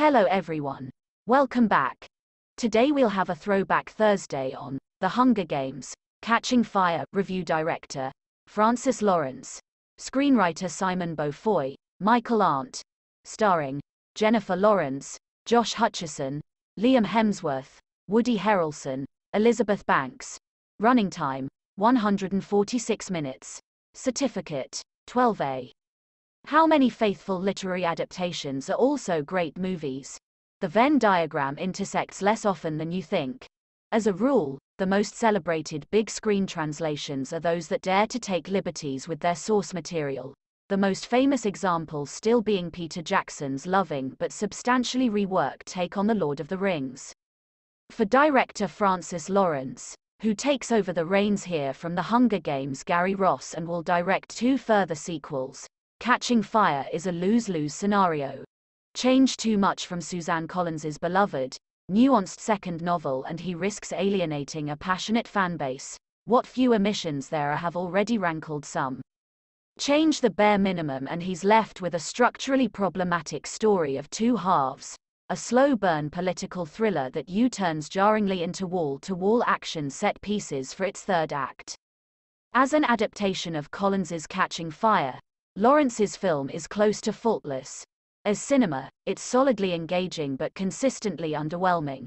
Hello everyone. Welcome back. Today we'll have a throwback Thursday on The Hunger Games, Catching Fire, review director, Francis Lawrence, screenwriter Simon Beaufoy, Michael Arndt, starring Jennifer Lawrence, Josh Hutcherson, Liam Hemsworth, Woody Harrelson, Elizabeth Banks. Running time 146 minutes. Certificate 12A. How many faithful literary adaptations are also great movies? The Venn diagram intersects less often than you think. As a rule, the most celebrated big screen translations are those that dare to take liberties with their source material. The most famous example still being Peter Jackson's loving but substantially reworked take on The Lord of the Rings. For director Francis Lawrence, who takes over the reins here from The Hunger Games Gary Ross and will direct two further sequels, Catching Fire is a lose-lose scenario. Change too much from Suzanne Collins's beloved, nuanced second novel and he risks alienating a passionate fanbase. What few omissions there are have already rankled some. Change the bare minimum and he's left with a structurally problematic story of two halves. A slow burn political thriller that U-turns jarringly into wall-to-wall action set pieces for its third act. As an adaptation of Collins's Catching Fire, Lawrence's film is close to faultless. As cinema, it's solidly engaging but consistently underwhelming.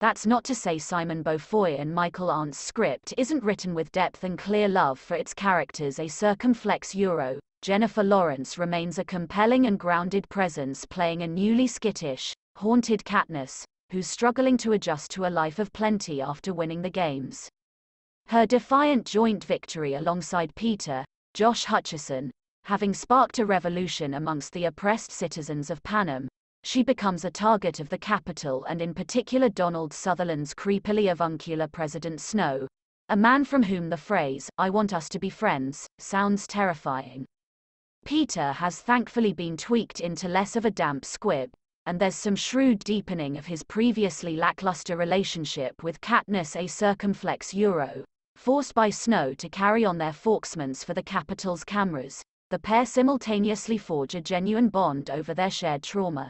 That's not to say Simon Beaufoy and Michael Arndt's script isn't written with depth and clear love for its characters a circumflex euro. Jennifer Lawrence remains a compelling and grounded presence playing a newly skittish, haunted Katniss, who's struggling to adjust to a life of plenty after winning the games. Her defiant joint victory alongside Peeta, Josh Hutcherson, having sparked a revolution amongst the oppressed citizens of Panem, she becomes a target of the Capitol and in particular Donald Sutherland's creepily avuncular President Snow, a man from whom the phrase, I want us to be friends, sounds terrifying. Peeta has thankfully been tweaked into less of a damp squib, and there's some shrewd deepening of his previously lackluster relationship with Katniss a circumflex Euro, forced by Snow to carry on their fauxmance for the Capitol's cameras, the pair simultaneously forge a genuine bond over their shared trauma.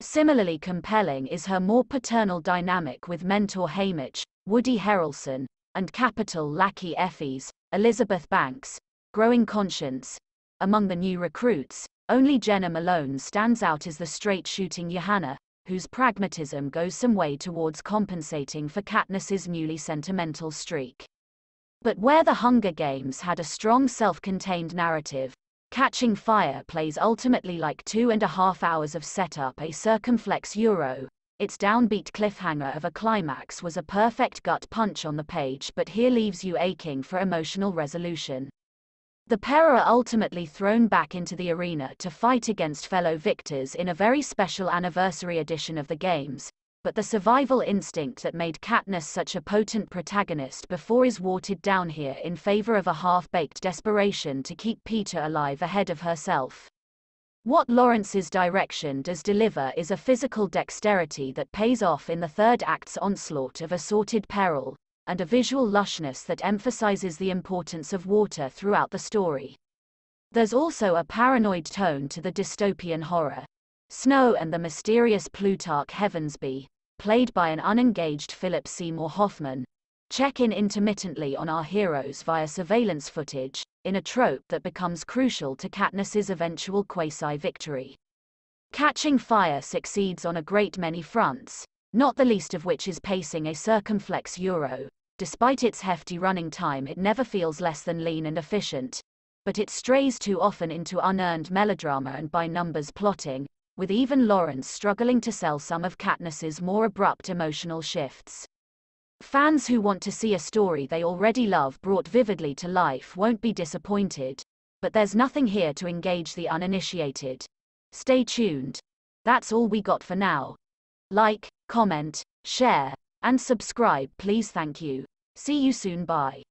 Similarly compelling is her more paternal dynamic with mentor Haymitch, Woody Harrelson, and Capitol lackey Effie's, Elizabeth Banks, growing conscience. Among the new recruits, only Jena Malone stands out as the straight-shooting Johanna, whose pragmatism goes some way towards compensating for Katniss's newly sentimental streak. But where The Hunger Games had a strong self-contained narrative, Catching Fire plays ultimately like two and a half hours of setup a circumflex euro. Its downbeat cliffhanger of a climax was a perfect gut punch on the page but here leaves you aching for emotional resolution. The pair are ultimately thrown back into the arena to fight against fellow victors in a very special anniversary edition of the games, but the survival instinct that made Katniss such a potent protagonist before is watered down here in favor of a half-baked desperation to keep Peeta alive ahead of herself. What Lawrence's direction does deliver is a physical dexterity that pays off in the third act's onslaught of assorted peril, and a visual lushness that emphasizes the importance of water throughout the story. There's also a paranoid tone to the dystopian horror. Snow and the mysterious Plutarch Heavensbee, played by an unengaged Philip Seymour Hoffman, check in intermittently on our heroes via surveillance footage, in a trope that becomes crucial to Katniss's eventual quasi-victory. Catching Fire succeeds on a great many fronts, not the least of which is pacing a circumflex euro. Despite its hefty running time it never feels less than lean and efficient, but it strays too often into unearned melodrama and by numbers plotting, with even Lawrence struggling to sell some of Katniss's more abrupt emotional shifts. Fans who want to see a story they already love brought vividly to life won't be disappointed, but there's nothing here to engage the uninitiated. Stay tuned. That's all we got for now. Like, comment, share, and subscribe please thank you. See you soon bye.